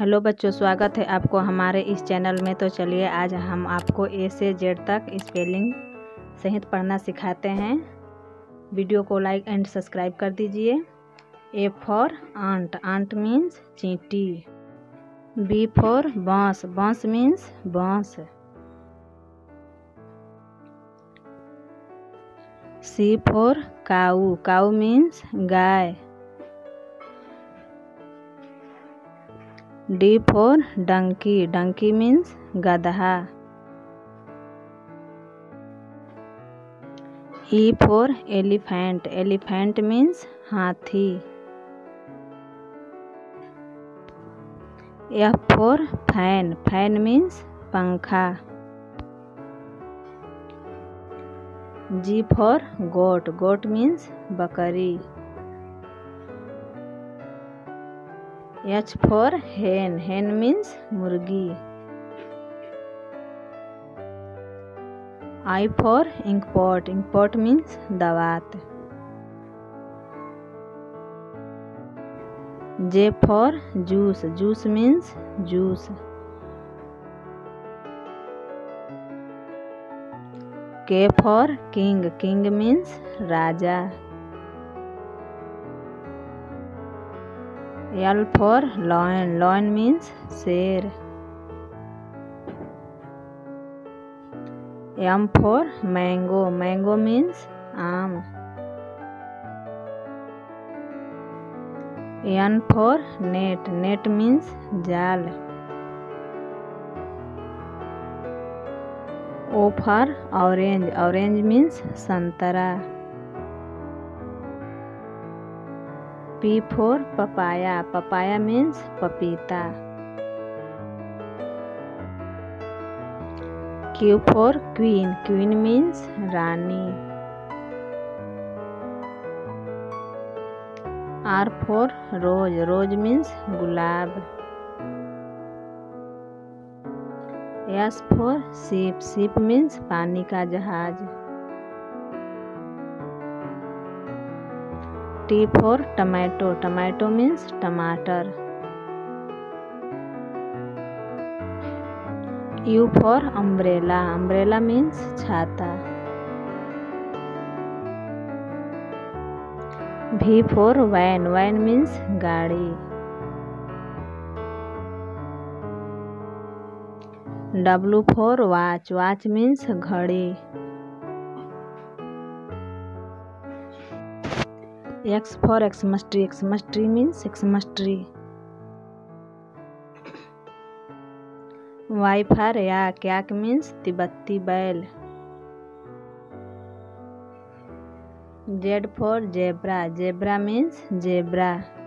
Hello बच्चों, स्वागत है आपको हमारे इस चैनल में। तो चलिए, आज हम आपको ए से जेड तक स्पेलिंग सहित पढ़ना सिखाते हैं। वीडियो को लाइक एंड सब्सक्राइब कर दीजिए। A for ant ant means चींटी। बी फॉर बाँस बाँस मीन्स बाँस। C for cow cow means guy. D for donkey donkey means गधा E for elephant elephant means हाथी. F for fan fan means पंखा. G for goat goat means बकरी. H for hen hen means मुर्गी. I for inkpot inkpot means दवात. J for juice juice means juice K for king king means Raja. L for lion. Lion means शेर. M for mango. Mango means आम. N for net. Net means जाल. O for orange. Orange means संतरा. P for papaya papaya means पपीता Q for queen queen means Rani R for rose rose means gulab S for sheep sheep means पानी का जहाज़ T for tomato. Tomato means टमाटर. U for umbrella. Umbrella means छाता. V for van. Van means गाड़ी. W for watch. Watch means घड़ी. X for Xmas tree. Xmas tree means Xmas tree. Y for yak. Yak means तिब्बती बैल. Z for zebra. Zebra means zebra.